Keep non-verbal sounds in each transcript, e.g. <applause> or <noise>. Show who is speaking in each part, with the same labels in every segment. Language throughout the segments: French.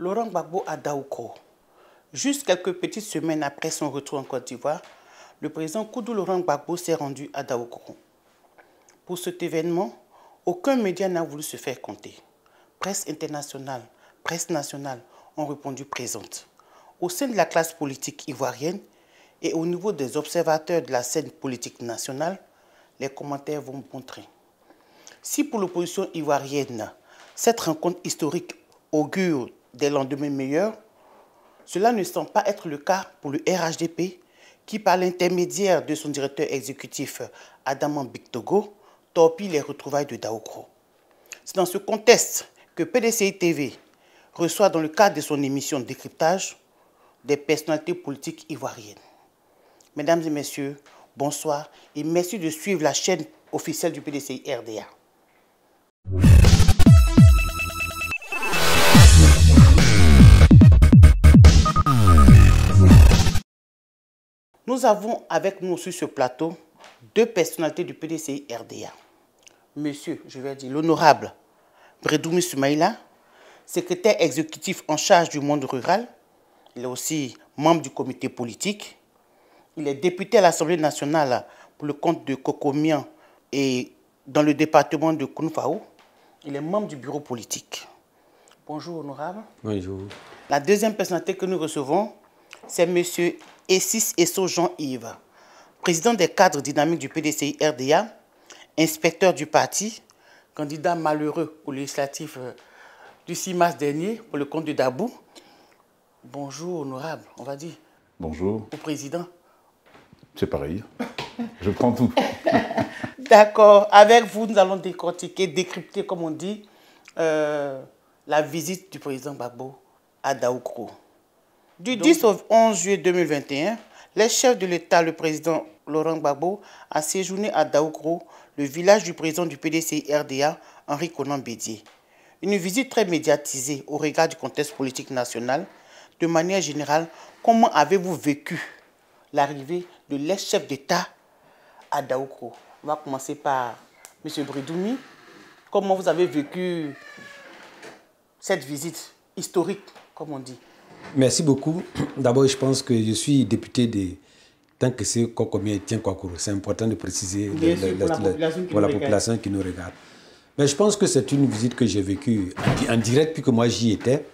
Speaker 1: Laurent Gbagbo à Daoukro. Juste quelques petites semaines après son retour en Côte d'Ivoire, le président Koudou Laurent Gbagbo s'est rendu à Daoukro. Pour cet événement, aucun média n'a voulu se faire compter. Presse internationale, presse nationale ont répondu présente. Au sein de la classe politique ivoirienne et au niveau des observateurs de la scène politique nationale, les commentaires vont montrer. Si pour l'opposition ivoirienne, cette rencontre historique augure des lendemains meilleurs, cela ne semble pas être le cas pour le RHDP qui, par l'intermédiaire de son directeur exécutif Adaman Bictogo, torpille les retrouvailles de Daokro. C'est dans ce contexte que PDCI TV reçoit dans le cadre de son émission de décryptage des personnalités politiques ivoiriennes. Mesdames et messieurs, bonsoir et merci de suivre la chaîne officielle du PDCI RDA. Nous avons avec nous sur ce plateau deux personnalités du PDCI RDA. Monsieur, je vais dire l'honorable Bredoumi Soumaïla, secrétaire exécutif en charge du monde rural. Il est aussi membre du comité politique. Il est député à l'Assemblée nationale pour le compte de Cocomian et dans le département de Kounfao. Il est membre du bureau politique. Bonjour, honorable.
Speaker 2: Bonjour.
Speaker 1: La deuxième personnalité que nous recevons, c'est Monsieur Essis Esso Jean-Yves, président des cadres dynamiques du PDCI RDA, inspecteur du parti, candidat malheureux au législatif euh, du 6 mars dernier pour le compte de Dabou. Bonjour, honorable, on va dire.
Speaker 3: Bonjour.
Speaker 1: Au président.
Speaker 3: C'est pareil. Je prends tout. <laughs>
Speaker 1: D'accord. Avec vous, nous allons décortiquer, décrypter, comme on dit, euh, la visite du président Gbagbo à Daoukro. Du 10 au 11 juillet 2021, les chefs de l'État, le président Laurent Gbagbo, a séjourné à Daoukro, le village du président du PDCI RDA, Henri Conan Bédier. Une visite très médiatisée au regard du contexte politique national. De manière générale, comment avez-vous vécu l'arrivée de l'ex-chef d'État à Daoukro? On va commencer par M. Bridoumi. Comment vous avez vécu cette visite historique, comme on dit?
Speaker 2: Merci beaucoup. D'abord, je pense que je suis député de tant que c'est combien tient Kwakourou. C'est important de préciser
Speaker 1: pour la population qui
Speaker 2: pour
Speaker 1: nous
Speaker 2: la
Speaker 1: regarde.
Speaker 2: population qui nous regarde. Mais je pense que c'est une visite que j'ai vécue en, di- en direct, puisque moi j'y étais.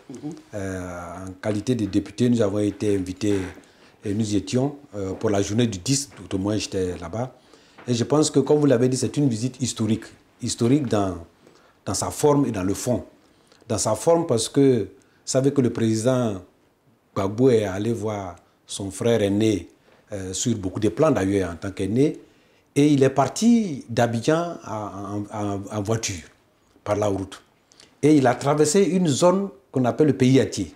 Speaker 2: Euh, en qualité de député, nous avons été invités et nous y étions euh, pour la journée du 10, tout au moins j'étais là-bas. Et je pense que, comme vous l'avez dit, c'est une visite historique. Historique dans, dans sa forme et dans le fond. Dans sa forme parce que vous savez que le président Gbagbo est allé voir son frère aîné euh, sur beaucoup de plans d'ailleurs en tant qu'aîné. Et il est parti d'Abidjan en, voiture, par la route. Et il a traversé une zone qu'on appelle le pays Atier.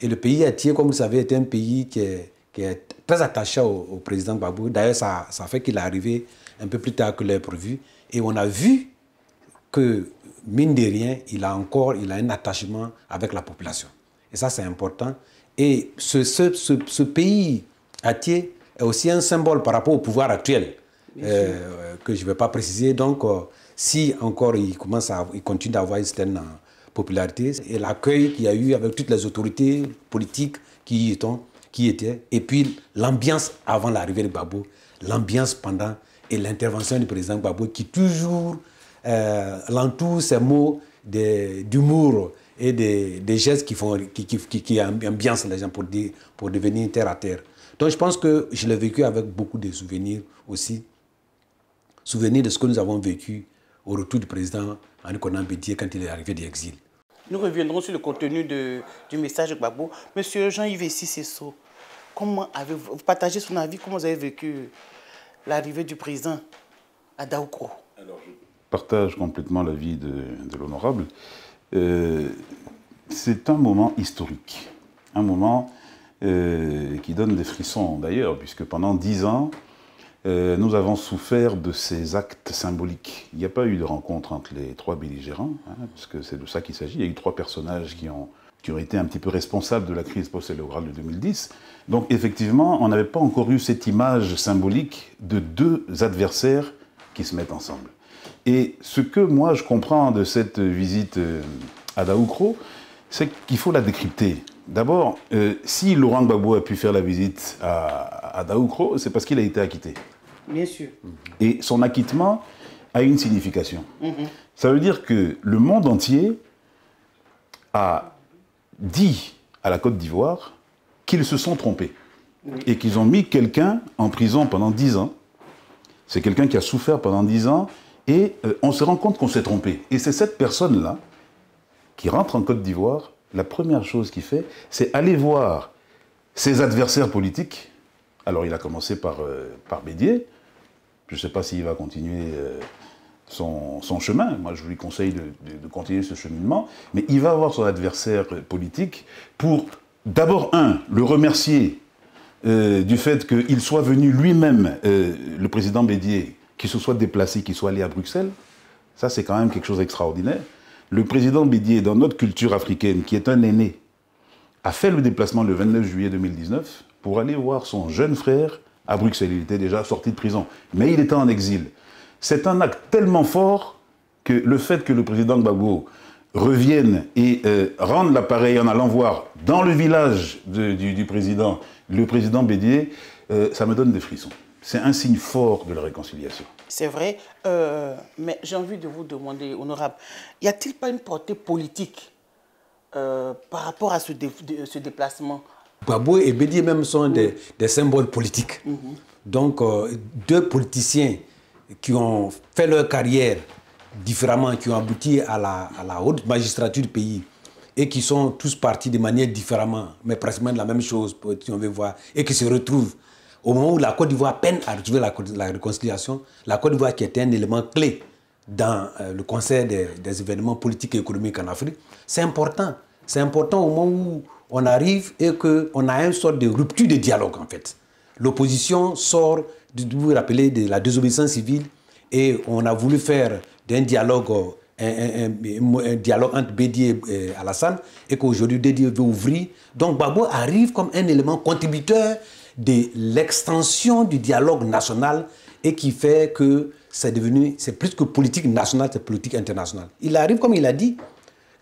Speaker 2: Et le pays Atier, comme vous savez, est un pays qui est, très attaché au, président Gbagbo. D'ailleurs, ça, fait qu'il est arrivé un peu plus tard que l'avait prévu. Et on a vu que, mine de rien, il a encore il a un attachement avec la population. Et ça, c'est important. Et ce, ce, ce, ce pays Atier est aussi un symbole par rapport au pouvoir actuel, euh, que je ne vais pas préciser. Donc, euh, si encore il, commence à, il continue d'avoir une certaine euh, popularité, et l'accueil qu'il y a eu avec toutes les autorités politiques qui y étaient, qui étaient et puis l'ambiance avant l'arrivée de Gbagbo, l'ambiance pendant et l'intervention du président Gbagbo qui toujours euh, l'entoure ces mots d'humour et des, des gestes qui, font, qui, qui, qui, qui ambiancent les gens pour, dire, pour devenir terre à terre. Donc je pense que je l'ai vécu avec beaucoup de souvenirs aussi. Souvenirs de ce que nous avons vécu au retour du président Henri Conan Bédier quand il est arrivé d'exil.
Speaker 1: Nous reviendrons sur le contenu de- du message de Gbagbo. Monsieur Jean-Yves Sissesso, comment avez-vous vous partagez son avis Comment vous avez vécu l'arrivée du président à Daoukro?
Speaker 3: Partage complètement l'avis de, de l'honorable. Euh, c'est un moment historique, un moment euh, qui donne des frissons d'ailleurs, puisque pendant dix ans, euh, nous avons souffert de ces actes symboliques. Il n'y a pas eu de rencontre entre les trois belligérants, hein, parce que c'est de ça qu'il s'agit. Il y a eu trois personnages qui ont, qui ont été un petit peu responsables de la crise post-électorale de 2010. Donc effectivement, on n'avait pas encore eu cette image symbolique de deux adversaires qui se mettent ensemble. Et ce que moi je comprends de cette visite euh, à Daoukro, c'est qu'il faut la décrypter. D'abord, euh, si Laurent Gbagbo a pu faire la visite à, à Daoukro, c'est parce qu'il a été acquitté.
Speaker 1: Bien sûr.
Speaker 3: Et son acquittement a une signification. Ça veut dire que le monde entier a dit à la Côte d'Ivoire qu'ils se sont trompés et qu'ils ont mis quelqu'un en prison pendant dix ans. C'est quelqu'un qui a souffert pendant dix ans et euh, on se rend compte qu'on s'est trompé. Et c'est cette personne-là qui rentre en Côte d'Ivoire, la première chose qu'il fait, c'est aller voir ses adversaires politiques. Alors il a commencé par, euh, Bédier. Je ne sais pas s'il va continuer euh, son, chemin. Moi, je lui conseille de, continuer ce cheminement. Mais il va voir son adversaire politique pour, d'abord, un, le remercier du fait qu'il soit venu lui-même, le président Bédier, qu'il se soit déplacé, qu'il soit allé à Bruxelles. Ça, c'est quand même quelque chose d'extraordinaire. Le président Bédier, dans notre culture africaine, qui est un aîné, a fait le déplacement le 29 juillet 2019 pour aller voir son jeune frère à Bruxelles. Il était déjà sorti de prison, mais il était en exil. C'est un acte tellement fort que le fait que le président Gbagbo revienne et euh, rende l'appareil en allant voir dans le village du président, le président Bédier, euh, ça me donne des frissons. C'est un signe fort de la réconciliation.
Speaker 1: C'est vrai, euh, mais j'ai envie de vous demander, honorable, y a-t-il pas une portée politique euh, par rapport à ce, dé- de- ce déplacement?
Speaker 2: Gbagbo et Bédier même sont des, des symboles politiques. Donc, euh, deux politiciens qui ont fait leur carrière différemment, qui ont abouti à la, à la haute magistrature du pays et qui sont tous partis de manière différemment, mais pratiquement de la même chose, si on veut voir, et qui se retrouvent au moment où la Côte d'Ivoire peine à retrouver la, réconciliation, la Côte d'Ivoire qui était un élément clé dans euh, le concert des, événements politiques et économiques en Afrique, c'est important. C'est important au moment où on arrive et qu'on a une sorte de rupture de dialogue en fait. L'opposition sort, vous vous rappelez, de la désobéissance civile et on a voulu faire euh, un, dialogue entre Bédier et Alassane et qu'aujourd'hui Bédier veut ouvrir. Donc Babo arrive comme un élément contributeur de l'extension du dialogue national et qui fait que c'est devenu, c'est plus que politique nationale, c'est politique internationale. Il arrive, comme il a dit,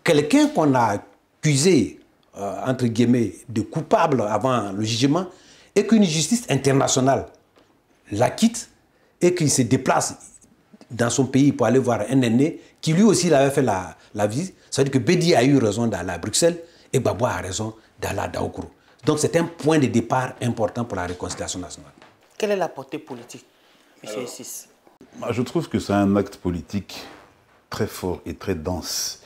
Speaker 2: quelqu'un qu'on a accusé, euh, entre guillemets, de coupable avant le jugement, et qu'une justice internationale l'acquitte et qu'il se déplace dans son pays pour aller voir un aîné qui lui aussi il avait fait la, la visite. Ça veut dire que Bédi a eu raison d'aller à Bruxelles et Babo a raison d'aller à Daoukro. Donc c'est un point de départ important pour la réconciliation nationale.
Speaker 1: Quelle est la portée politique, M. Essis
Speaker 3: Moi, Je trouve que c'est un acte politique très fort et très dense.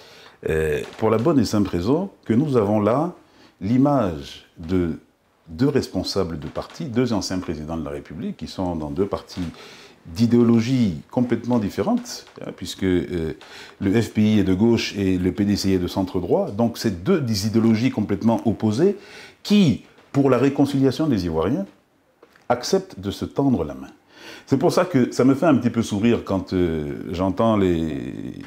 Speaker 3: Euh, pour la bonne et simple raison que nous avons là l'image de deux responsables de partis, deux anciens présidents de la République, qui sont dans deux partis d'idéologies complètement différentes, hein, puisque euh, le FPI est de gauche et le PDCI est de centre droit. Donc c'est deux des idéologies complètement opposées qui, pour la réconciliation des Ivoiriens, acceptent de se tendre la main. C'est pour ça que ça me fait un petit peu sourire quand euh, j'entends les,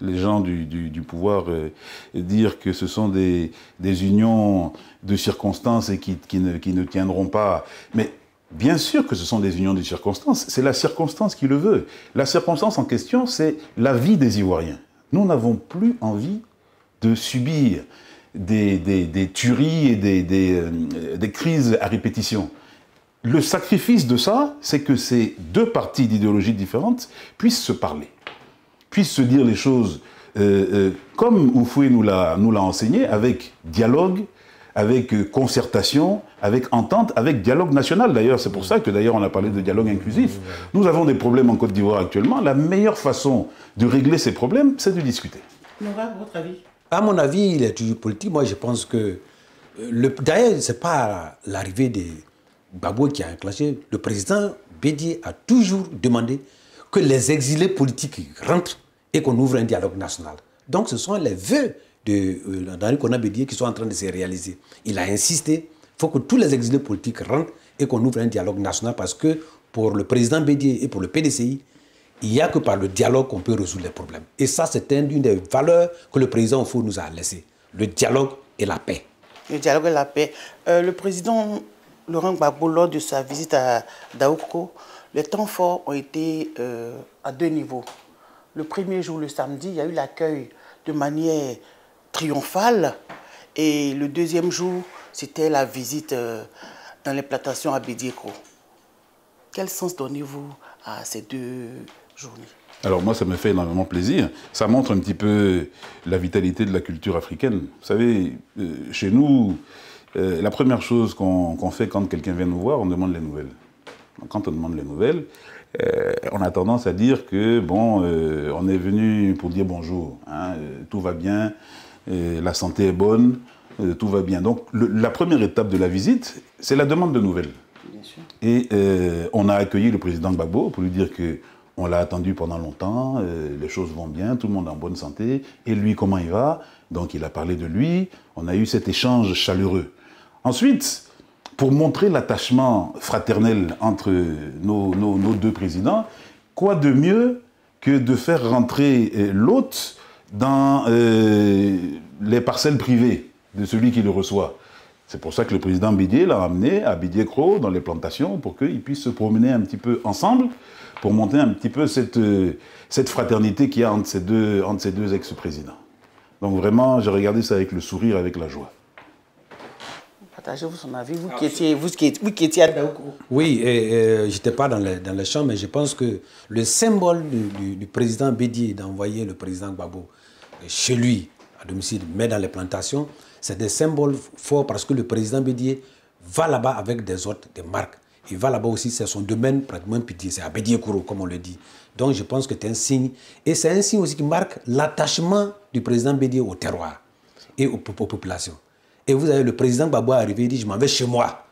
Speaker 3: les gens du, du- du pouvoir euh, dire que ce sont des, des unions de circonstances et qui, qui ne, qui ne tiendront pas. Mais bien sûr que ce sont des unions de circonstances, c'est la circonstance qui le veut. La circonstance en question, c'est la vie des Ivoiriens. Nous n'avons plus envie de subir des, tueries et euh, des crises à répétition. Le sacrifice de ça, c'est que ces deux parties d'idéologies différentes puissent se parler, puissent se dire les choses euh, euh, comme Oufoué nous l'a enseigné, avec dialogue, avec euh, concertation, avec entente, avec dialogue national. D'ailleurs, c'est pour ça que d'ailleurs on a parlé de dialogue inclusif. Nous avons des problèmes en Côte d'Ivoire actuellement. La meilleure façon de régler ces problèmes, c'est de discuter.
Speaker 1: Honorable, votre avis?
Speaker 2: À mon avis, il est toujours politique. Moi, je pense que. euh, le- D'ailleurs, ce n'est pas l'arrivée de Gbagbo qui a enclenché. Le président Bédier a toujours demandé que les exilés politiques rentrent et qu'on ouvre un dialogue national. Donc, ce sont les vœux de euh, d'Henri Konan Bédier qui sont en train de se réaliser. Il a insisté il faut que tous les exilés politiques rentrent et qu'on ouvre un dialogue national parce que pour le président Bédier et pour le PDCI, il n'y a que par le dialogue qu'on peut résoudre les problèmes. Et ça, c'est une des valeurs que le président Oufou nous a laissées. Le dialogue et la paix.
Speaker 1: Le dialogue et la paix. Euh, le président Laurent Gbagbo, lors de sa visite à Daoukro, les temps forts ont été euh, à deux niveaux. Le premier jour, le samedi, il y a eu l'accueil de manière triomphale Et le deuxième jour, c'était la visite euh, dans les plantations à Bédiéco. Quel sens donnez-vous à ces deux journées?
Speaker 3: Alors moi, ça me fait énormément plaisir. Ça montre un petit peu la vitalité de la culture africaine. Vous savez, euh, chez nous, euh, la première chose qu'on fait quand quelqu'un vient nous voir, on demande les nouvelles. quand on demande les nouvelles, on a tendance à dire que, bon, on est venu pour dire bonjour, hein, tout va bien, la santé est bonne, euh, tout va bien. Donc la première étape de la visite, c'est la demande de nouvelles. Et euh, on a accueilli le président Gbagbo pour lui dire que on l'a attendu pendant longtemps, euh, les choses vont bien, tout le monde est en bonne santé. Et lui, comment il va? Donc il a parlé de lui, on a eu cet échange chaleureux. Ensuite, pour montrer l'attachement fraternel entre nos, nos, deux présidents, quoi de mieux que de faire rentrer l'hôte dans les parcelles privées de celui qui le reçoit. C'est pour ça que le président Bédier l'a amené à Bédier-Cro, dans les plantations, pour qu'ils puissent se promener un petit peu ensemble, pour monter un petit peu cette, euh, cette fraternité qu'il y a entre ces deux, entre ces deux ex-présidents. Donc vraiment, j'ai regardé ça avec le sourire, avec la joie.
Speaker 1: Partagez-vous son avis, vous qui étiez, vous qui étiez, vous qui étiez à
Speaker 2: Oui, je n'étais pas dans le, dans le champ, mais je pense que le symbole du, du président Bédier d'envoyer le président Gbagbo chez lui, à domicile, mais dans les plantations, c'est des symboles forts parce que le président Bédier va là-bas avec des autres, des marques. Il va là-bas aussi, c'est son domaine pratiquement pitié, c'est à Bédier Kourou, comme on le dit. Donc je pense que c'est un signe. Et c'est un signe aussi qui marque l'attachement du président Bédier au terroir et aux, populations. Et vous avez le président Babou arrivé, il dit Je m'en vais chez moi,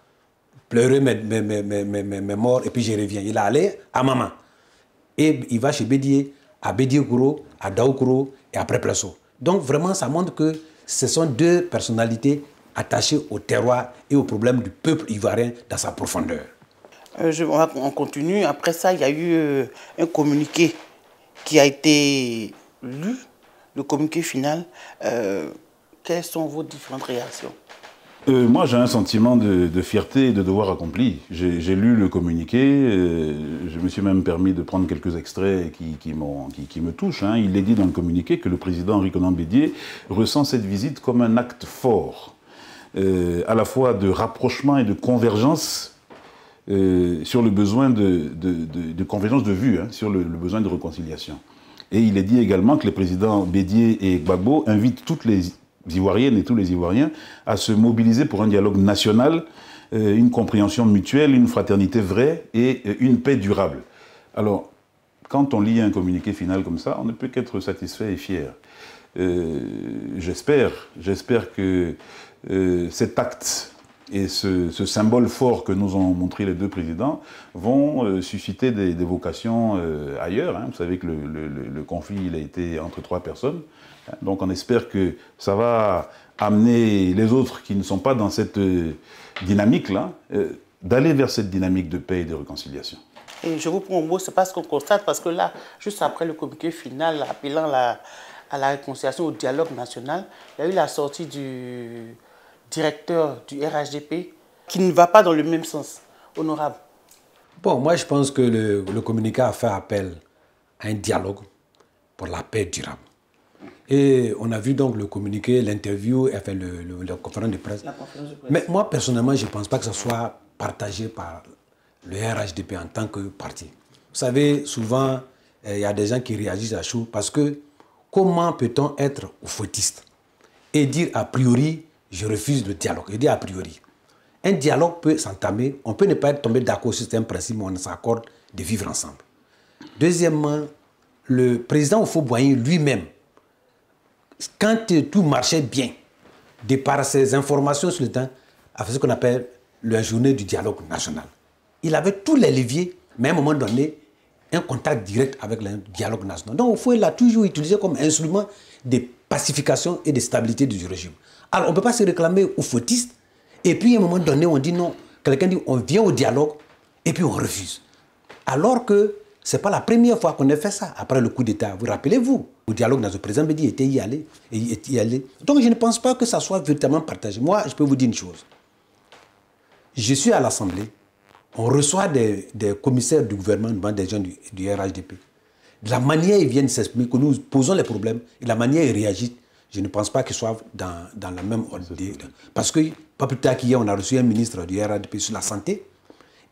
Speaker 2: pleurer mes, mes, mes, mes, morts, et puis je reviens. Il est allé à maman. Et il va chez Bédier, à Bédier Kourou, à Daoukoro et après Plasso. Donc vraiment, ça montre que ce sont deux personnalités attachées au terroir et au problème du peuple ivoirien dans sa profondeur.
Speaker 1: Euh, on, continue. Après ça, il y a eu euh, un communiqué qui a été lu, le communiqué final. Euh, quelles sont vos différentes réactions?
Speaker 3: Euh, moi, j'ai un sentiment de, fierté et de devoir accompli. J'ai lu le communiqué, euh, je me suis même permis de prendre quelques extraits qui, qui, me touchent. Hein. Il est dit dans le communiqué que le président Henri Conan Bédier ressent cette visite comme un acte fort, euh, à la fois de rapprochement et de convergence sur le besoin de, de, convergence de vue, hein, sur le, le, besoin de réconciliation. Et il est dit également que les présidents Bédier et Gbagbo invitent toutes les Ivoiriennes et tous les Ivoiriens à se mobiliser pour un dialogue national, euh, une compréhension mutuelle, une fraternité vraie et euh, une paix durable. Alors, quand on lit un communiqué final comme ça, on ne peut qu'être satisfait et fier. Euh, j'espère, j'espère que cet acte et ce, symbole fort que nous ont montré les deux présidents vont susciter des, vocations ailleurs. Hein. Vous savez que le, le, conflit il a été entre trois personnes. Donc on espère que ça va amener les autres qui ne sont pas dans cette euh, dynamique-là, euh, d'aller vers cette dynamique de paix et de réconciliation.
Speaker 1: Et je vous prends au mot, c'est pas ce qu'on constate, parce que là, juste après le communiqué final appelant la, à la réconciliation, au dialogue national, il y a eu la sortie du directeur du RHDP qui ne va pas dans le même sens. Honorable.
Speaker 2: Bon, moi je pense que le, le communiqué a fait appel à un dialogue pour la paix durable. Et on a vu donc le communiqué, l'interview, enfin le, la conférence de presse. Mais moi, personnellement, je ne pense pas que ce soit partagé par le RHDP en tant que parti. Vous savez, souvent, eh, il y a des gens qui réagissent à chaud parce que comment peut-on être fautiste et dire a priori, je refuse le dialogue? Je dis a priori. Un dialogue peut s'entamer, on peut ne pas être tombé d'accord sur un principe, mais on s'accorde de vivre ensemble. Deuxièmement, le président Oufo-Boigny lui-même, quand tout marchait bien, de par ses informations sur le temps, a fait ce qu'on appelle la journée du dialogue national. Il avait tous les leviers, mais à un moment donné, un contact direct avec le dialogue national. Donc, il l'a toujours utilisé comme instrument de pacification et de stabilité du régime. Alors, on ne peut pas se réclamer aux fautistes, et puis à un moment donné, on dit non. Quelqu'un dit on vient au dialogue, et puis on refuse. Alors que ce n'est pas la première fois qu'on a fait ça après le coup d'État. Vous rappelez-vous? Au dialogue, dans le président Bédi était y allé, et y allé. Donc je ne pense pas que ça soit véritablement partagé. Moi, je peux vous dire une chose. Je suis à l'Assemblée, on reçoit des, commissaires du gouvernement, des gens du, du RHDP. De la manière ils viennent s'exprimer, que nous posons les problèmes, et la manière ils réagissent, je ne pense pas qu'il soit dans, dans la même ordre. Parce que, pas plus tard qu'hier, on a reçu un ministre du RHDP sur la santé.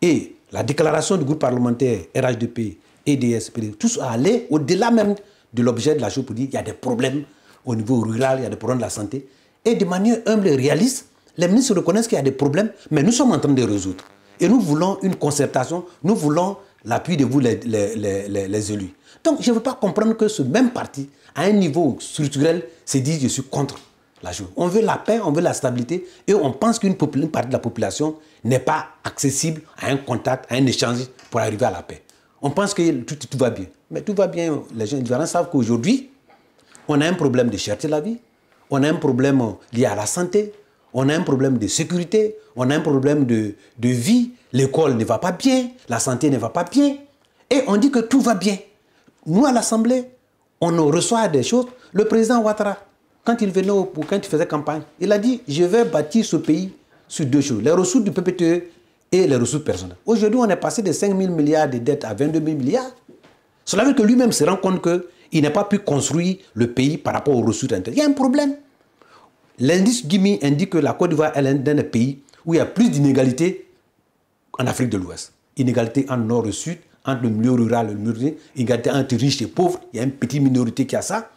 Speaker 2: Et la déclaration du groupe parlementaire RHDP, EDS, tous allaient au-delà même de l'objet de la chose pour dire qu'il y a des problèmes au niveau rural, il y a des problèmes de la santé. Et de manière humble et réaliste, les ministres reconnaissent qu'il y a des problèmes, mais nous sommes en train de les résoudre. Et nous voulons une concertation, nous voulons l'appui de vous, les, les, les, élus. Donc, je ne veux pas comprendre que ce même parti, à un niveau structurel, se dit je suis contre la chose. On veut la paix, on veut la stabilité, et on pense qu'une partie de la population n'est pas accessible à un contact, à un échange pour arriver à la paix. On pense que tout va bien. Mais tout va bien. Les gens ils savent qu'aujourd'hui, on a un problème de cherté de la vie, on a un problème lié à la santé, on a un problème de sécurité, on a un problème de, de vie, l'école ne va pas bien, la santé ne va pas bien, et on dit que tout va bien. Nous, à l'Assemblée, on reçoit des choses. Le président Ouattara, quand il venait, au, quand il faisait campagne, il a dit, je vais bâtir ce pays sur deux choses, les ressources du PPTE et les ressources personnelles. Aujourd'hui, on est passé de 5 000 milliards de dettes à 22 000 milliards. Cela veut dire que lui-même se rend compte qu'il n'a pas pu construire le pays par rapport aux ressources intérieures. Il y a un problème. L'indice Gimi indique que la Côte d'Ivoire est l'un des pays où il y a plus d'inégalités en Afrique de l'Ouest. Inégalité en nord et sud, entre le milieu rural et le milieu urbain, inégalité entre riches et pauvres. Il y a une petite minorité qui a ça.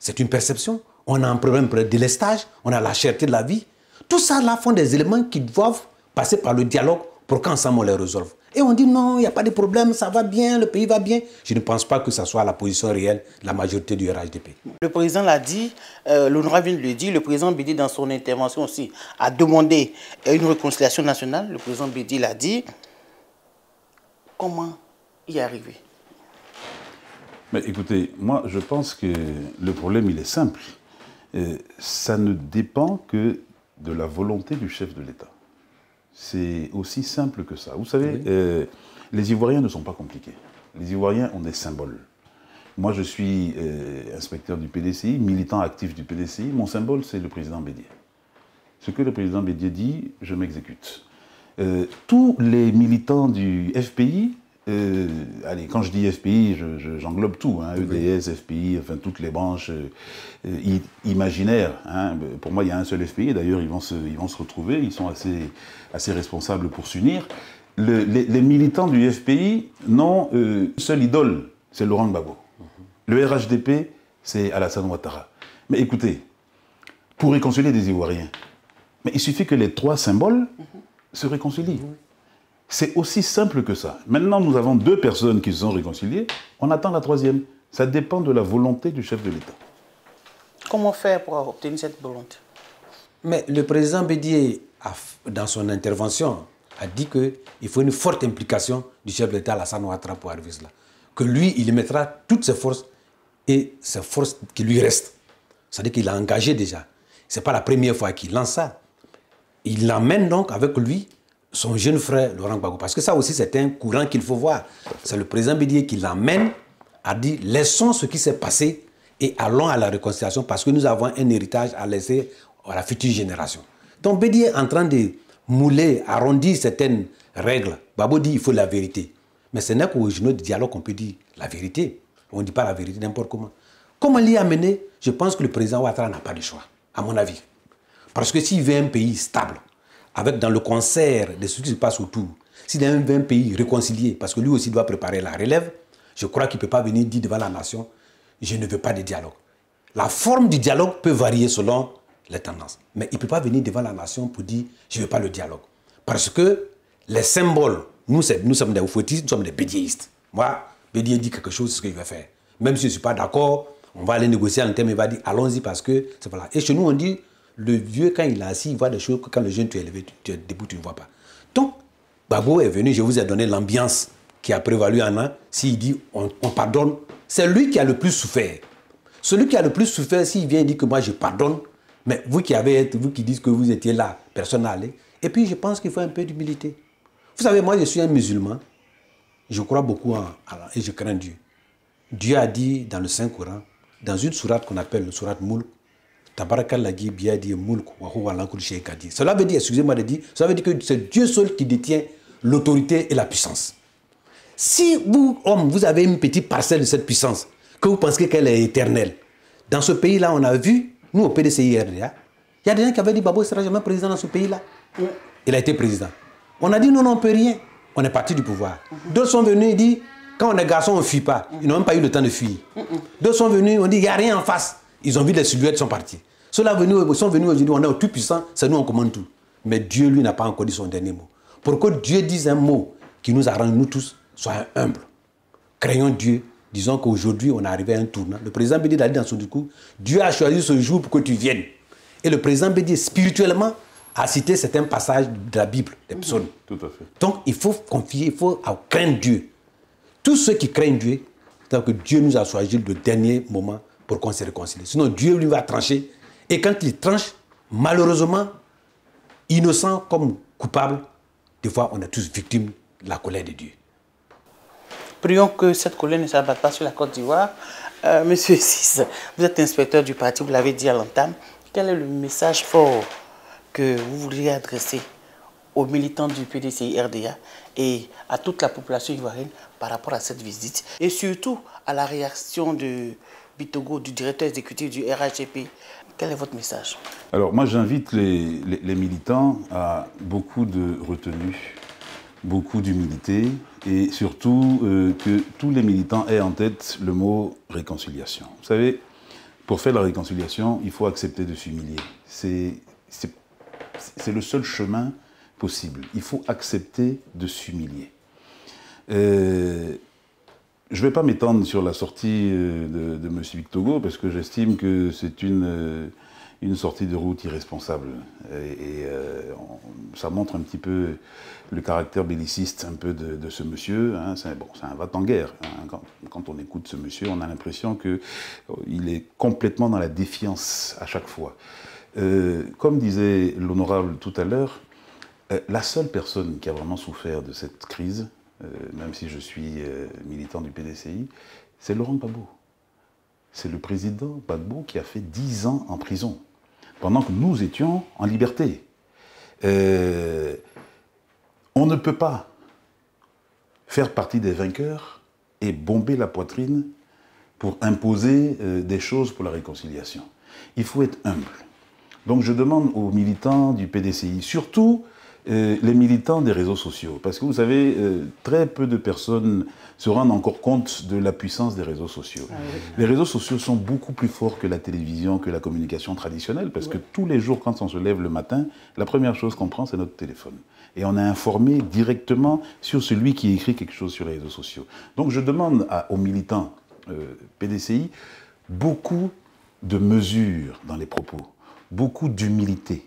Speaker 2: C'est une perception. On a un problème de délestage, on a la cherté de la vie. Tout ça, là, font des éléments qui doivent passer par le dialogue pour qu'ensemble on les résolve. Et on dit non, il n'y a pas de problème, ça va bien, le pays va bien. Je ne pense pas que ce soit la position réelle de la majorité du RHDP.
Speaker 1: Le président l'a dit, euh, l'honorable vient de le dire, le président Bédi dans son intervention aussi a demandé une réconciliation nationale. Le président Bédi l'a dit. Comment y arriver?
Speaker 3: Mais écoutez, moi je pense que le problème il est simple. Euh, ça ne dépend que de la volonté du chef de l'État. C'est aussi simple que ça. Vous savez, euh, les Ivoiriens ne sont pas compliqués. Les Ivoiriens ont des symboles. Moi, je suis euh, inspecteur du PDCI, militant actif du PDCI. Mon symbole, c'est le président Bédier. Ce que le président Bédier dit, je m'exécute. Euh, tous les militants du FPI, allez, quand je dis FPI, j'englobe tout, hein, EDS, FPI, enfin toutes les branches imaginaires. Hein. Pour moi, il y a un seul FPI, d'ailleurs, ils, vont se, ils vont se retrouver, ils sont assez assez responsables pour s'unir. les, militants du FPI n'ont euh, une seule idole, c'est Laurent Gbagbo. Le RHDP, c'est Alassane Ouattara. Mais écoutez, pour réconcilier des Ivoiriens, mais il suffit que les trois symboles se réconcilient. C'est aussi simple que ça. Maintenant, nous avons deux personnes qui se sont réconciliées, on attend la troisième. Ça dépend de la volonté du chef de l'État.
Speaker 1: Comment faire pour obtenir cette volonté?
Speaker 2: Mais le président Bédier dans son intervention, a dit qu'il faut une forte implication du chef d'État Alassane Ouattara pour arriver à cela. Que lui, il mettra toutes ses forces et ses forces qui lui restent. C'est-à-dire qu'il a engagé déjà. Ce n'est pas la première fois qu'il lance ça. Il l'emmène donc avec lui son jeune frère Laurent Gbagbo. Parce que ça aussi, c'est un courant qu'il faut voir. C'est le président Bédier qui l'emmène à dire laissons ce qui s'est passé et allons à la réconciliation parce que nous avons un héritage à laisser à la future génération. Donc Bédier est en train de mouler, arrondir certaines règles. Babo dit il faut la vérité. Mais ce n'est qu'au journaux de dialogue qu'on peut dire la vérité. On ne dit pas la vérité n'importe comment. Comment l'y amener Je pense que le président Ouattara n'a pas de choix, à mon avis. Parce que s'il veut un pays stable, avec dans le concert de ce qui se passe autour, s'il veut un pays réconcilié, parce que lui aussi doit préparer la relève, je crois qu'il ne peut pas venir dire devant la nation, je ne veux pas de dialogue. La forme du dialogue peut varier selon les tendances. Mais il ne peut pas venir devant la nation pour dire je ne veux pas le dialogue. Parce que les symboles, nous, sommes des oufouettistes, nous sommes des bédiéistes. Moi, Bédier dit quelque chose, c'est ce qu'il va faire. Même si je ne suis pas d'accord, on va aller négocier en termes, il va dire allons-y parce que c'est voilà. Et chez nous, on dit le vieux, quand il est assis, il voit des choses que quand le jeune tu es élevé, tu, es debout, tu ne vois pas. Donc, Babo est venu, je vous ai donné l'ambiance qui a prévalu en un. S'il dit on, on pardonne, c'est lui qui a le plus souffert. Celui qui a le plus souffert, s'il vient et dit que moi je pardonne, mais vous qui avez vous qui dites que vous étiez là, personne n'allait. Et puis je pense qu'il faut un peu d'humilité. Vous savez, moi je suis un musulman. Je crois beaucoup en Allah et je crains Dieu. Dieu a dit dans le Saint-Coran, dans une sourate qu'on appelle le sourate Moulk, cela veut dire, excusez-moi de dire, cela veut dire que c'est Dieu seul qui détient l'autorité et la puissance. Si vous, homme, vous avez une petite parcelle de cette puissance, que vous pensez qu'elle est éternelle, dans ce pays-là, on a vu nous au PDCI RDA, il y a des gens qui avaient dit Babo ne sera jamais président dans ce pays-là. Il a été président. On a dit non, non, on ne peut rien. On est parti du pouvoir. D'autres sont venus et dit quand on est garçon, on ne fuit pas. Ils n'ont même pas eu le temps de fuir. D'autres sont venus, on dit il n'y a rien en face. Ils ont vu les silhouettes, sont partis. Ceux-là sont venus aujourd'hui, on est au tout puissant, c'est nous, on commande tout. Mais Dieu, lui, n'a pas encore dit son dernier mot. Pour que Dieu dise un mot qui nous arrange, nous tous, soyons humbles. Craignons Dieu. Disons qu'aujourd'hui, on est arrivé à un tournant. Le président Bédi l'a dit dans son discours Dieu a choisi ce jour pour que tu viennes. Et le président Bédi, spirituellement, a cité certains passages de la Bible, des psaumes.
Speaker 3: Tout à fait.
Speaker 2: Donc, il faut confier, il faut craindre Dieu. Tous ceux qui craignent Dieu, c'est que Dieu nous a choisi le dernier moment pour qu'on se réconcilie. Sinon, Dieu lui va trancher. Et quand il tranche, malheureusement, innocent comme coupable, des fois, on est tous victimes de la colère de Dieu.
Speaker 1: Prions que cette colère ne s'abatte pas sur la Côte d'Ivoire. Euh, Monsieur <laughs> Sis, vous êtes inspecteur du parti, vous l'avez dit à l'entame. Quel est le message fort que vous voudriez adresser aux militants du PDCI RDA et à toute la population ivoirienne par rapport à cette visite et surtout à la réaction de Bitogo, du directeur exécutif du RHGP. Quel est votre message?
Speaker 3: Alors moi j'invite les, les, militants à beaucoup de retenue, beaucoup d'humilité et surtout euh, que tous les militants aient en tête le mot réconciliation. Vous savez, pour faire la réconciliation, il faut accepter de s'humilier. C'est le seul chemin possible. Il faut accepter de s'humilier. Euh, je ne vais pas m'étendre sur la sortie euh, de, de M. Victogo parce que j'estime que c'est une, euh, une sortie de route irresponsable. Et, ça montre un petit peu le caractère belliciste un peu de, ce monsieur. Hein. C'est bon, un va-t-en-guerre. Hein. Quand, on écoute ce monsieur, on a l'impression qu'il est complètement dans la défiance à chaque fois. comme disait l'honorable tout à l'heure, la seule personne qui a vraiment souffert de cette crise, euh, même si je suis euh, militant du PDCI, c'est Laurent Gbagbo. C'est le président Gbagbo qui a fait 10 ans en prison, pendant que nous étions en liberté. Euh, on ne peut pas faire partie des vainqueurs et bomber la poitrine pour imposer des choses pour la réconciliation. Il faut être humble. Donc je demande aux militants du PDCI, surtout euh, les militants des réseaux sociaux. Parce que vous savez, euh, très peu de personnes se rendent encore compte de la puissance des réseaux sociaux. Ah les réseaux sociaux sont beaucoup plus forts que la télévision, que la communication traditionnelle, parce que tous les jours, quand on se lève le matin, la première chose qu'on prend, c'est notre téléphone. Et on est informé directement sur celui qui écrit quelque chose sur les réseaux sociaux. Donc je demande aux militants euh, PDCI beaucoup de mesures dans les propos, beaucoup d'humilité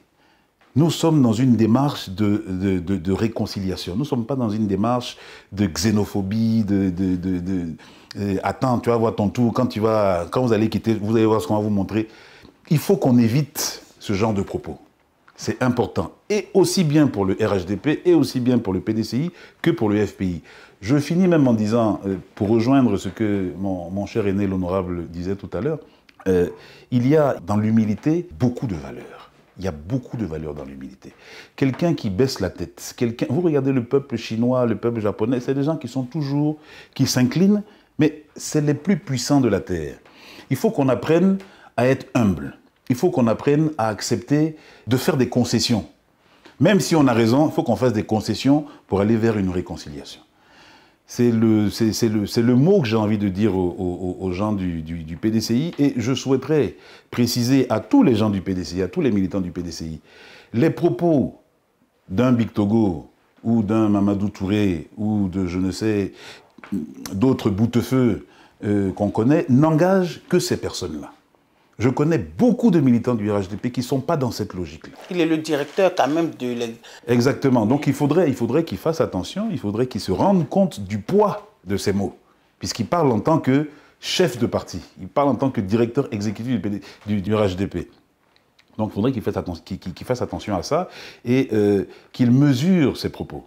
Speaker 3: nous sommes dans une démarche de, réconciliation. Nous ne sommes pas dans une démarche de xénophobie, de, euh, attends, tu vas voir ton tour, quand, tu vas, quand vous allez quitter, vous allez voir ce qu'on va vous montrer. Il faut qu'on évite ce genre de propos. C'est important. Et aussi bien pour le RHDP, et aussi bien pour le PDCI, que pour le FPI. Je finis même en disant, euh, pour rejoindre ce que mon, cher aîné, l'honorable, disait tout à l'heure, euh, il y a dans l'humilité beaucoup de valeurs. Il y a beaucoup de valeur dans l'humilité. Quelqu'un qui baisse la tête, quelqu'un, vous regardez le peuple chinois, le peuple japonais, c'est des gens qui sont toujours, qui s'inclinent, mais c'est les plus puissants de la terre. Il faut qu'on apprenne à être humble. Il faut qu'on apprenne à accepter de faire des concessions. Même si on a raison, il faut qu'on fasse des concessions pour aller vers une réconciliation. C'est le, mot que j'ai envie de dire aux, gens du, du, PDCI et je souhaiterais préciser à tous les gens du PDCI, à tous les militants du PDCI, les propos d'un Big Togo ou d'un Mamadou Touré ou de je ne sais d'autres boutefeux euh, qu'on connaît n'engagent que ces personnes-là. Je connais beaucoup de militants du RHDP qui ne sont pas dans cette logique-là.
Speaker 1: Il est le directeur quand même de...
Speaker 3: Exactement. Donc il faudrait qu'il faudrait qu'il fasse attention, il faudrait qu'il se rende compte du poids de ces mots, puisqu'il parle en tant que chef de parti, il parle en tant que directeur exécutif du, du, RHDP. Donc il faudrait qu'il fasse, fasse, attention à ça et euh, qu'il mesure ses propos.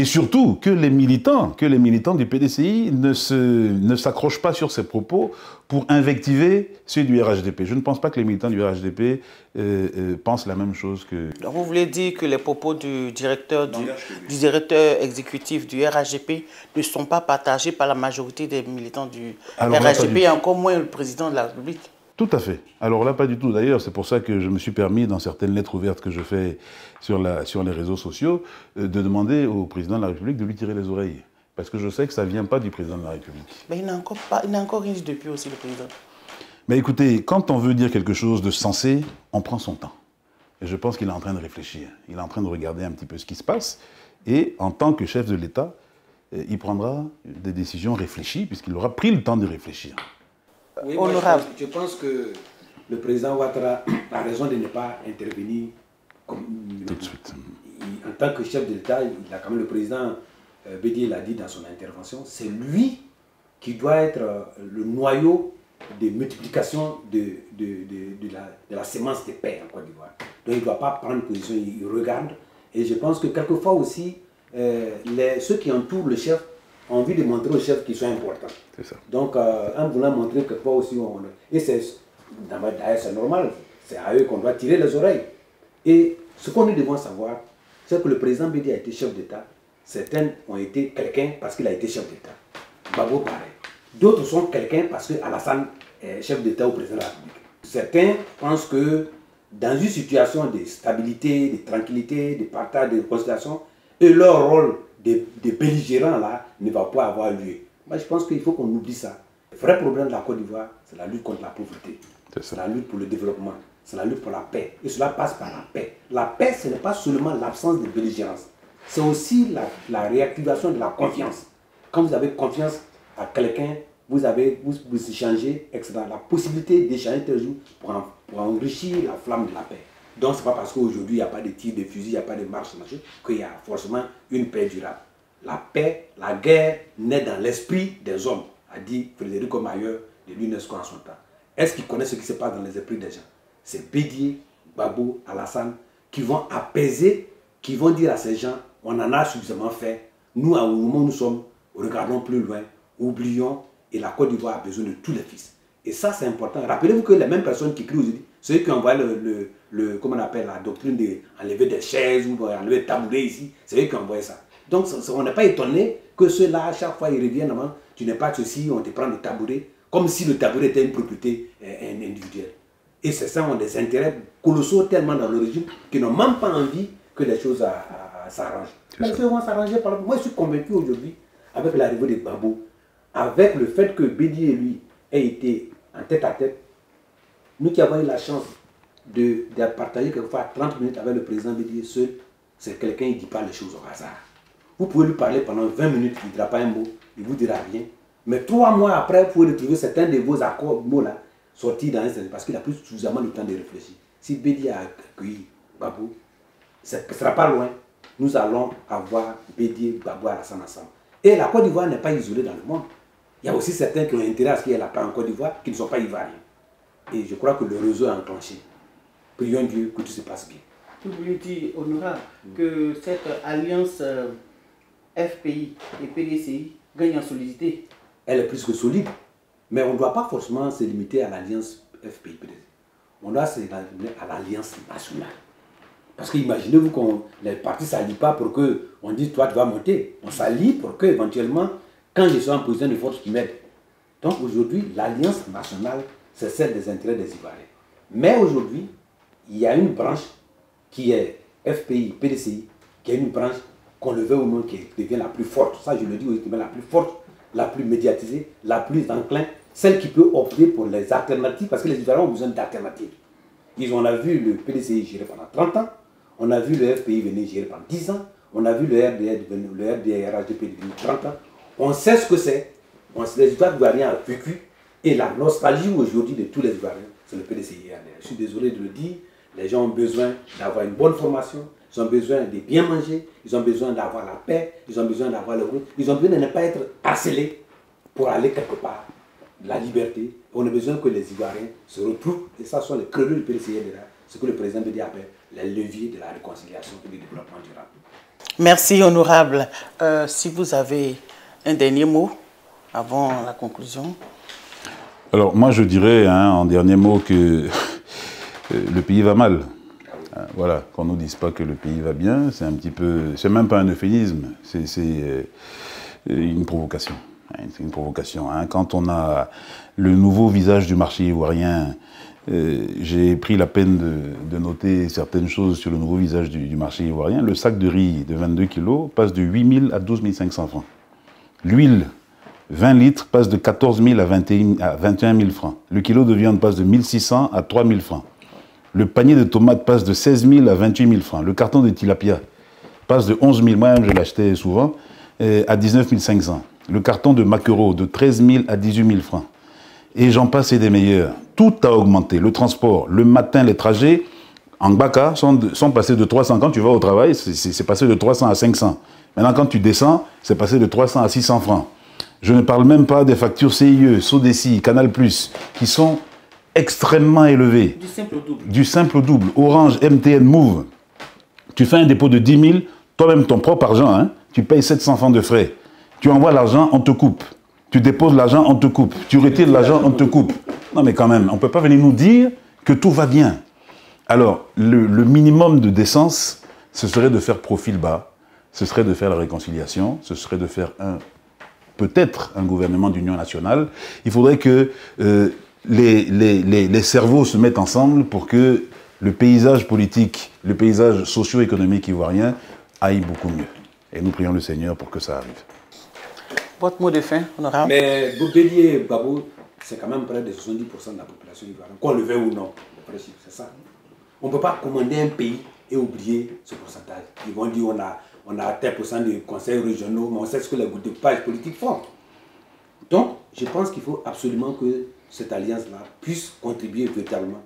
Speaker 3: Et surtout que les militants, que les militants du PDCI ne, s'accrochent pas sur ces propos pour invectiver ceux du RHDP. Je ne pense pas que les militants du RHDP euh, euh, pensent la même chose que...
Speaker 1: Donc vous voulez dire que les propos du directeur, du, directeur exécutif du RHDP ne sont pas partagés par la majorité des militants du RHDP et encore moins le président de la République?
Speaker 3: Tout à fait. Alors là, pas du tout. D'ailleurs, c'est pour ça que je me suis permis, dans certaines lettres ouvertes que je fais sur, la, sur les réseaux sociaux, euh, de demander au président de la République de lui tirer les oreilles. Parce que je sais que ça ne vient pas du président de la République.
Speaker 1: Mais il n'a encore, pas, il n'a encore rien dit depuis aussi, le président.
Speaker 3: Mais écoutez, quand on veut dire quelque chose de sensé, on prend son temps. Et je pense qu'il est en train de réfléchir. Il est en train de regarder un petit peu ce qui se passe. Et en tant que chef de l'État, euh, il prendra des décisions réfléchies, puisqu'il aura pris le temps de réfléchir.
Speaker 2: Oui, moi,
Speaker 1: Honorable.
Speaker 2: je, pense, je pense que le président Ouattara a raison de ne pas intervenir comme,
Speaker 3: Tout de suite.
Speaker 2: il- en tant que chef de l'État, il a quand même le président euh, Bédier l'a dit dans son intervention, c'est lui qui doit être euh, le noyau de multiplication de, de, de, de la, de la sémence de paix en Côte d'Ivoire. Donc il ne doit pas prendre position, il, il regarde. Et je pense que quelquefois aussi, euh, les, ceux qui entourent le chef envie de montrer au chef qu'ils sont importants.
Speaker 3: Ça.
Speaker 2: Donc, euh, en voulant montrer que pas aussi on. Et c'est. D'ailleurs, c'est normal. C'est à eux qu'on doit tirer les oreilles. Et ce qu'on nous devons savoir, c'est que le président Bédi a été chef d'État. Certains ont été quelqu'un parce qu'il a été chef d'État. Babo, pareil. D'autres sont quelqu'un parce que Alassane est chef d'État ou président de la République. Certains pensent que dans une situation de stabilité, de tranquillité, de partage, de conciliation, et leur rôle de, de belligérant là ne va pas avoir lieu. Moi, je pense qu'il faut qu'on oublie ça. Le vrai problème de la Côte d'Ivoire, c'est la lutte contre la pauvreté.
Speaker 3: C'est
Speaker 2: la lutte pour le développement. C'est la lutte pour la paix. Et cela passe par la paix. La paix, ce n'est pas seulement l'absence de belligérance. C'est aussi la, la réactivation de la confiance. Quand vous avez confiance à quelqu'un, vous avez, vous, vous échangez, etc. La possibilité d'échanger toujours pour, en- pour enrichir la flamme de la paix. Donc, ce n'est pas parce qu'aujourd'hui, il n'y a pas de tir de fusil, il n'y a pas de marche, qu'il y a forcément une paix durable. La paix, la guerre naît dans l'esprit des hommes, a dit Frédéric Mayer de l'UNESCO en son temps. Est-ce qu'ils connaissent ce qui se passe dans les esprits des gens? C'est Bédier, Babo, Alassane qui vont apaiser, qui vont dire à ces gens on en a suffisamment fait. Nous, au moment où nous sommes, regardons plus loin, oublions, et la Côte d'Ivoire a besoin de tous les fils. Et ça, c'est important. Rappelez-vous que les mêmes personnes qui crient aujourd'hui, ceux qui envoient le, le- comment on appelle la doctrine d'enlever des chaises ou enlever des tabourets ici, c'est eux qui envoient ça. Donc, ça- ça- on n'est pas étonné que ceux-là, à chaque fois, ils reviennent avant, tu n'es pas ceci, on te prend le tabouret, comme si le tabouret était une propriété euh, individuelle. Et ces gens ont des intérêts colossaux tellement dans le régime qu'ils n'ont même pas envie que les choses à s'arrangent.
Speaker 3: C'est ça.
Speaker 2: les choses vont s'arranger par Moi, je suis convaincu aujourd'hui, avec l'arrivée de Babo, avec le fait que Bédi et lui aient été en tête à tête, nous qui avons eu la chance de, partager quelquefois 30 minutes avec le président Bédi seul, c'est quelqu'un qui ne dit pas les choses au hasard. Vous pouvez lui parler pendant 20 minutes, il ne dira pas un mot, il ne vous dira rien. Mais trois mois après, vous pouvez retrouver certains de vos accords, mots-là, sortis dans un parce qu'il a plus suffisamment le temps de réfléchir. Si Bédi a accueilli Babou, ce ne sera pas loin. Nous allons avoir Bédier, Babou, Alassane ensemble. Et la Côte d'Ivoire n'est pas isolée dans le monde. Il y a aussi certains qui ont intérêt à ce qu'il y ait la paix en Côte d'Ivoire qui ne sont pas ivoiriens. Et je crois que le réseau est enclenché. Prions Dieu que tout se passe bien.
Speaker 1: Vous voulez dire, honorable, que cette alliance euh, FPI et PDCI gagne en solidité.
Speaker 2: Elle est plus que solide. Mais on ne doit pas forcément se limiter à l'alliance FPI-PDC. On doit se limiter à l'alliance nationale. Parce que imaginez-vous qu'on les partis ne s'allient pas pour que on dise toi tu vas monter. On s'allie pour que éventuellement, quand je suis en position de force, tu m'aides. Donc aujourd'hui, l'alliance nationale, c'est celle des intérêts des Ivoiriens. Mais aujourd'hui, il y a une branche qui est FPI, PDCI, qui est une branche, qu'on le veut ou non, qui devient la plus forte. Ça, je le dis mais la plus forte, la plus médiatisée, la plus enclin, celle qui peut opter pour les alternatives, parce que les Ivoiriens ont besoin d'alternatives. Ils on a vu le PDCI gérer pendant 30 ans, on a vu le FPI venir gérer pendant 10 ans, on a vu le RDR, le RDR RHDP devenir 30 ans. On sait ce que c'est. On sait, les Ivoiriens ont vécu. Et la nostalgie aujourd'hui de tous les Ivoiriens, c'est le PDCI. Je suis désolé de le dire, les gens ont besoin d'avoir une bonne formation, ils ont besoin de bien manger, ils ont besoin d'avoir la paix, ils ont besoin d'avoir le route, ils ont besoin de ne pas être harcelés pour aller quelque part. La liberté, on a besoin que les Ivoiriens se retrouvent, et ça sont les creux du PDCI et RDR, ce que le président Bédi appelle les leviers de la réconciliation et du développement durable.
Speaker 1: Merci, honorable. Euh, si vous avez un dernier mot avant la conclusion.
Speaker 3: Alors moi je dirais hein, en dernier mot que <laughs> le pays va mal. Hein, Voilà, qu'on ne nous dise pas que le pays va bien, c'est un petit peu, c'est même pas un euphémisme, c'est euh, une provocation. C'est une provocation. Hein. Quand on a le nouveau visage du marché ivoirien, euh, j'ai pris la peine de, noter certaines choses sur le nouveau visage du, marché ivoirien. Le sac de riz de 22 kg passe de 8 000 à 12 500 francs. L'huile, 20 litres, passe de 14 000 à 21 000 francs. Le kilo de viande passe de 1 600 à 3 000 francs. Le panier de tomates passe de 16 000 à 28 000 francs. Le carton de tilapia passe de 11 000, moi-même je l'achetais souvent, euh, à 19 500. Le carton de maquereau de 13 000 à 18 000 francs. Et j'en passe et des meilleurs. Tout a augmenté. Le transport, le matin, les trajets, en Baka, sont, sont passés de 300. Quand tu vas au travail, c'est passé de 300 à 500. Maintenant, quand tu descends, c'est passé de 300 à 600 francs. Je ne parle même pas des factures CIE, Sodeci, Canal+, qui sont extrêmement élevées.
Speaker 1: Du simple au double.
Speaker 3: Du simple au double. Orange, MTN, Move. Tu fais un dépôt de 10 000, toi-même ton propre argent, hein, tu payes 700 francs de frais. Tu envoies l'argent, on te coupe. Tu déposes l'argent, on te coupe. Tu retires l'argent, on te coupe. Non mais quand même, on ne peut pas venir nous dire que tout va bien. Alors, le, le minimum de décence, ce serait de faire profil bas, ce serait de faire la réconciliation, ce serait de faire un peut-être un gouvernement d'union nationale. Il faudrait que euh, les, les, les, cerveaux se mettent ensemble pour que le paysage politique, le paysage socio-économique ivoirien aille beaucoup mieux. Et nous prions le Seigneur pour que ça arrive.
Speaker 1: Votre mot de fin, honorable
Speaker 2: Mais Boubélier Babou, c'est quand même près de 70% de la population ivoirienne, qu'on le veuille ou non. C'est ça. On ne peut pas commander un pays et oublier ce pourcentage. Ils vont dire on a on a tel pourcent de conseils régionaux, mais on sait ce que les découpages politiques font. Donc, je pense qu'il faut absolument que cette alliance-là puisse contribuer véritablement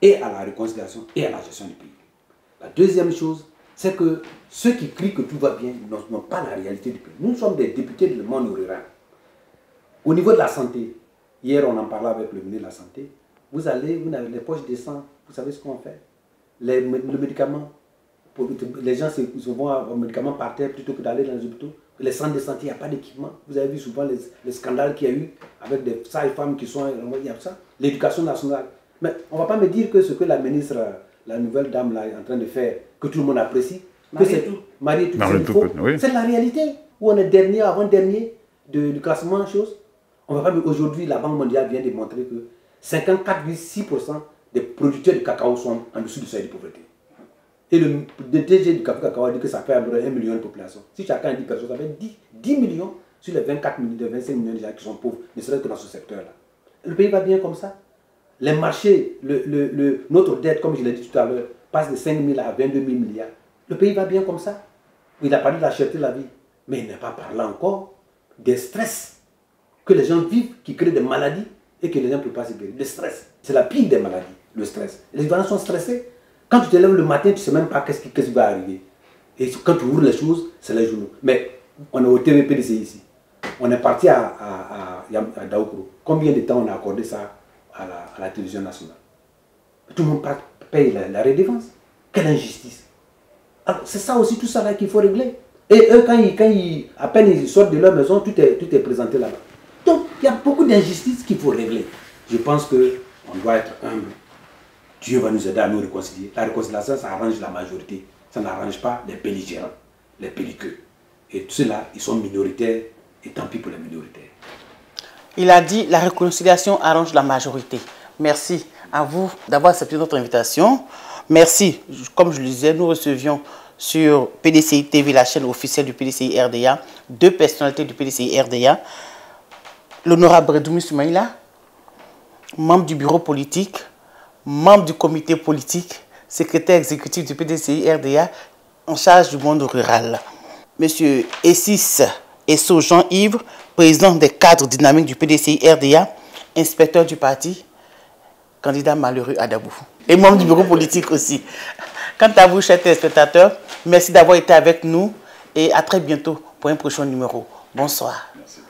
Speaker 2: et à la réconciliation et à la gestion du pays. La deuxième chose, c'est que ceux qui crient que tout va bien n'ont pas la réalité du pays. Nous sommes des députés du monde rural. Au niveau de la santé, hier on en parlait avec le ministre de la Santé, vous allez, vous avez les poches de vous savez ce qu'on fait? Les, Le médicament, les gens se, vont aux médicaments par terre plutôt que d'aller dans les hôpitaux? Les centres de santé, il n'y a pas d'équipement. Vous avez vu souvent les, scandales qu'il y a eu avec des sages-femmes qui sont il y a ça. L'éducation nationale. Mais on ne va pas me dire que ce que la ministre, la nouvelle dame là, est en train de faire, que tout le monde apprécie, que c'est tout. Marie tout, C'est la réalité. Où on est dernier, avant-dernier du classement chose. On va pas aujourd'hui, la Banque mondiale vient de montrer que 54,6% des producteurs de cacao sont en dessous du seuil de pauvreté. Et le DG du Cacao a dit que ça fait à peu près 1 million de population. Si chacun a 10 personnes, ça fait 10, 10 millions sur les 24 millions, 25 millions de gens qui sont pauvres, ne serait que dans ce secteur-là. Le pays va bien comme ça? Les marchés, le, le, notre dette, comme je l'ai dit tout à l'heure, passe de 5 000 à 22 000 milliards. Le pays va bien comme ça? Il a parlé de la de la vie. Mais il n'a pas parlé encore des stress que les gens vivent, qui créent des maladies et que les gens ne peuvent pas se guérir. Le stress, c'est la pire des maladies, le stress. Les gens sont stressés. Quand tu te lèves le matin, tu ne sais même pas qu'est-ce qui, va arriver. Et quand tu ouvres les choses, c'est les journaux. Mais on est au TVPDC ici. On est parti à, à, Combien de temps on a accordé ça à la, télévision nationale? Tout le monde paye la, la redevance. Quelle injustice. c'est ça aussi, tout ça là qu'il faut régler. Et eux, quand ils, à peine ils sortent de leur maison, tout est présenté là-bas. Donc, il y a beaucoup d'injustices qu'il faut régler. Je pense qu'on doit être humble Dieu va nous aider à nous réconcilier. La réconciliation, ça arrange la majorité. Ça n'arrange pas les belligérants, les pelliqueux. Et tout cela, ils sont minoritaires, et tant pis pour les minoritaires.
Speaker 1: Il a dit la réconciliation arrange la majorité. Merci à vous d'avoir accepté notre invitation. Merci. Comme je le disais, nous recevions sur PDCI TV, la chaîne officielle du PDCI RDA, deux personnalités du PDCI RDA. L'honorable Redoumi Soumaïla, membre du bureau politique, membre du comité politique, secrétaire exécutif du PDCI RDA en charge du monde rural. Monsieur Essis Esso Jean-Yves, président des cadres dynamiques du PDCI RDA, inspecteur du parti, candidat malheureux à Dabou. Et membre du bureau politique aussi. Quant à vous, chers téléspectateurs, merci d'avoir été avec nous et à très bientôt pour un prochain numéro. Bonsoir. Merci.